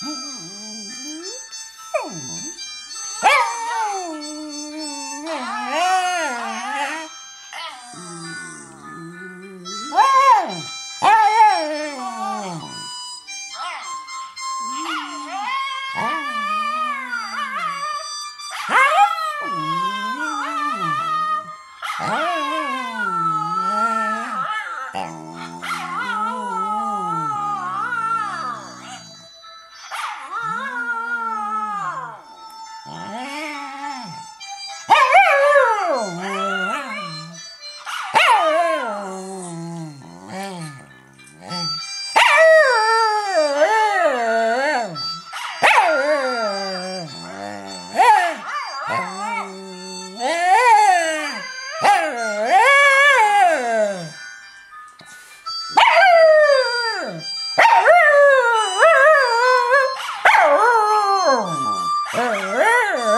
Woo! Oh!